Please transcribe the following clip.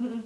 Mm-mm.